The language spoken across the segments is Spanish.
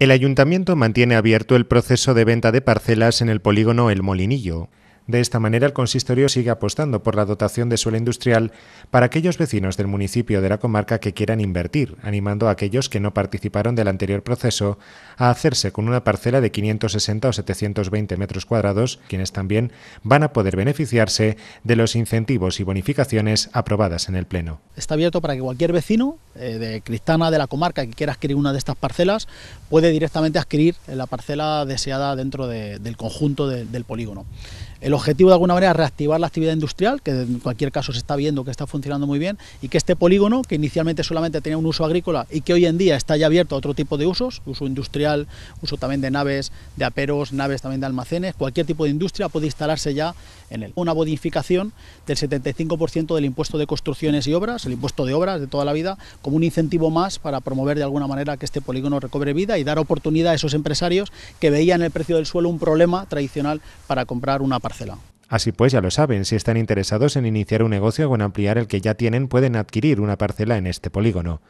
El ayuntamiento mantiene abierto el proceso de venta de parcelas en el polígono El Molinillo. De esta manera, el consistorio sigue apostando por la dotación de suelo industrial para aquellos vecinos del municipio de la comarca que quieran invertir, animando a aquellos que no participaron del anterior proceso a hacerse con una parcela de 560 o 720 metros cuadrados, quienes también van a poder beneficiarse de los incentivos y bonificaciones aprobadas en el Pleno. Está abierto para que cualquier vecino eh, de Cristana, de la comarca, que quiera adquirir una de estas parcelas, puede directamente adquirir la parcela deseada dentro del conjunto del polígono. El objetivo de alguna manera es reactivar la actividad industrial, que en cualquier caso se está viendo que está funcionando muy bien, y que este polígono, que inicialmente solamente tenía un uso agrícola y que hoy en día está ya abierto a otro tipo de usos, uso industrial, uso también de naves, de aperos, naves también de almacenes, cualquier tipo de industria puede instalarse ya en él. Una bonificación del 75% del impuesto de construcciones y obras, el impuesto de obras de toda la vida, como un incentivo más para promover de alguna manera que este polígono recobre vida y dar oportunidad a esos empresarios que veían el precio del suelo un problema tradicional para comprar una parcela. Así pues, ya lo saben, si están interesados en iniciar un negocio o en ampliar el que ya tienen, pueden adquirir una parcela en este polígono.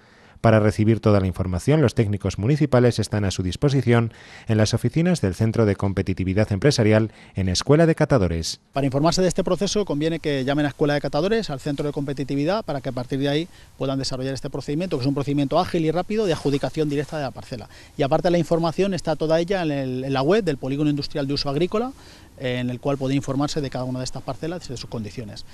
Para recibir toda la información, los técnicos municipales están a su disposición en las oficinas del Centro de Competitividad Empresarial en Escuela de Catadores. Para informarse de este proceso conviene que llamen a Escuela de Catadores, al Centro de Competitividad, para que a partir de ahí puedan desarrollar este procedimiento, que es un procedimiento ágil y rápido de adjudicación directa de la parcela. Y aparte la información está toda ella en, la web del Polígono Industrial de Uso Agrícola, en el cual puede informarse de cada una de estas parcelas y de sus condiciones.